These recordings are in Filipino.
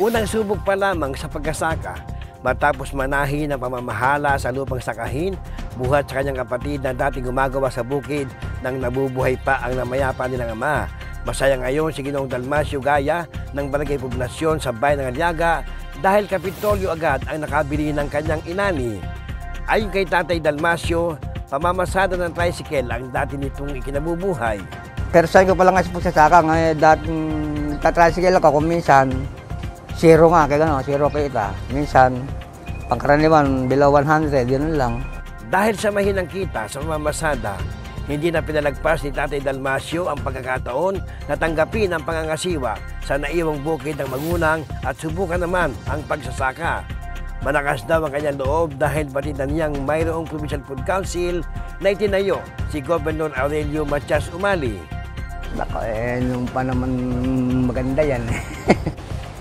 Unang subok pa lamang sa pagkasaka matapos manahin ang pamamahala sa lupang sakahin buhat sa kanyang kapatid na dating gumagawa sa bukid nang nabubuhay pa ang namayapa nilang ama. Masaya ngayon si Ginoong Dalmasio Gaya ng Barangay Poblasyon sa Bayan ng Aliaga dahil kapitolyo agad ang nakabili ng kanyang inani. Ayon kay Tatay Dalmasio, pamamasada ng tricycle ang dati nitong ikinabubuhay. Pero saan ko pala nga sa pagsasaka, ngayon dating tatricycle ako kung minsan, zero nga, kaya gano'n, zero kita. Minsan, pangkaraniwan, below 100, yun lang. Dahil sa mahinang kita sa pamamasada, hindi na pinalagpas ni Tatay Dalmasio ang pagkakataon na tanggapin ang pangangasiwa sa naiwang bukid ng magulang at subukan naman ang pagsasaka. Malakas daw ang kanyang loob dahil batid na niyang mayroong Provincial Food Council na itinayo si Governor Aurelio Matias Umali. Nako, eh, nung pa naman maganda yan.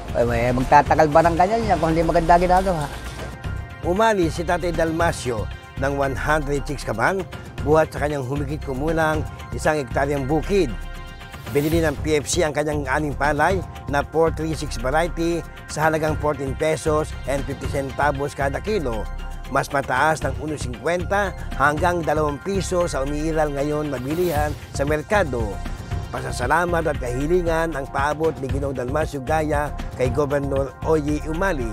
Ay, may magtatagal ba ng ganyan yan kung hindi maganda ginagawa? Umali si Tatay Dalmasio ng 106 kaban buhat sa kanyang humigit kumulang isang hektaryang bukid. Binili ng PFC ang kanyang aning palay na 436 variety sa halagang 14 pesos and 50 centavos kada kilo. Mas mataas ng 1.50 hanggang 2 piso sa umiiral ngayon mabilihan sa merkado. Pasasalamat at kahilingan ang paabot ni Ginoong Dalmasio Gaya kay Governor Oye Umali.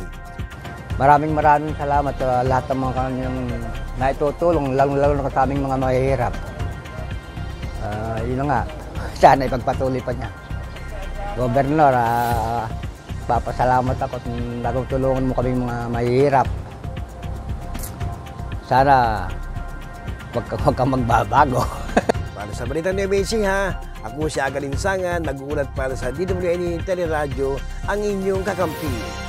Maraming maraming salamat sa lahat ng mga kanyang naitutulong, lalo-lalo na sa aming mga mahihirap. Ah, yun nga, sana ipagpatuloy pa niya. Gobernador, ah, papasalamat ako kung natutulungan mo kami mga mahihirap. Sana wag ka, magbabago. Para sa Balita ni ha, ako si Agalinsangan, nag-uulat para sa DWN Teleradyo, ang inyong kakampi.